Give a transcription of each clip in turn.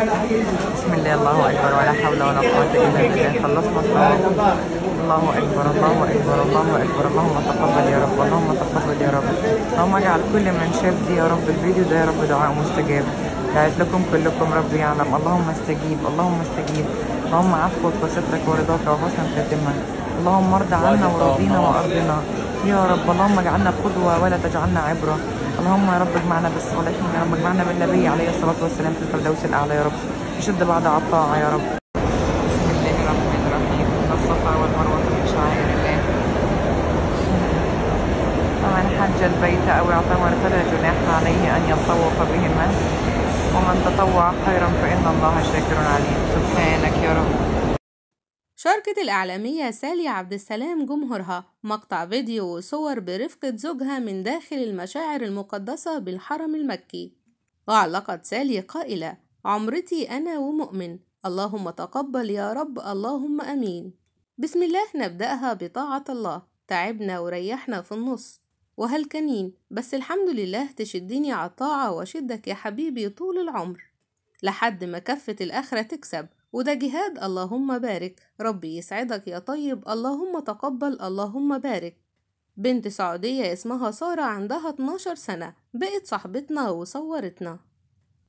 بسم الله الله أكبر ولا حول ولا قوة إلا بالله. خلصنا الصلاة. الله أكبر الله أكبر الله أكبر. اللهم تقبل يا رب اللهم تقبل يا رب. اللهم اجعل كل من شاف دي يا رب. الفيديو ده يا رب دعاء مستجاب. دعيت لكم كلكم رب يعلم. اللهم استجيب اللهم استجيب. اللهم عفوك وسترك ورضاك وحسن خاتمه اللهم ارض عنا وراضينا وأرضنا. يا رب. اللهم اجعلنا قدوة ولا تجعلنا عبرة. اللهم يا رب اجمعنا بالصالحين يا رب. اجمعنا بالنبي عليه الصلاة والسلام في الفردوس الأعلى يا رب. نشد بعض على الطاعه يا رب. بسم الله الرحمن الرحيم. الصفا والمروة من شعائر الله. حج البيت أو اعتمر فلا جناح عليه أن يطوف بهما. ومن تطوع خيرا فإن الله شاكر عليم. سبحانك يا رب. شاركت الإعلامية سالي عبد السلام جمهورها مقطع فيديو وصور برفقة زوجها من داخل المشاعر المقدسة بالحرم المكي. وعلقت سالي قائلة عمرتي أنا ومؤمن اللهم تقبل يا رب اللهم أمين. بسم الله نبدأها بطاعة الله تعبنا وريحنا في النص. وهلكانين بس الحمد لله تشدني على الطاعة وشدك يا حبيبي طول العمر. لحد ما كفة الآخرة تكسب. وده جهاد اللهم بارك. ربي يسعدك يا طيب. اللهم تقبل. اللهم بارك. بنت سعودية اسمها سارة عندها 12 سنة. بقت صاحبتنا وصورتنا.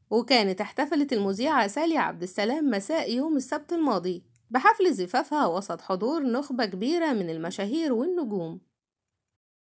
وكانت احتفلت المذيعة سالي عبد السلام مساء يوم السبت الماضي. بحفل زفافها وسط حضور نخبة كبيرة من المشاهير والنجوم.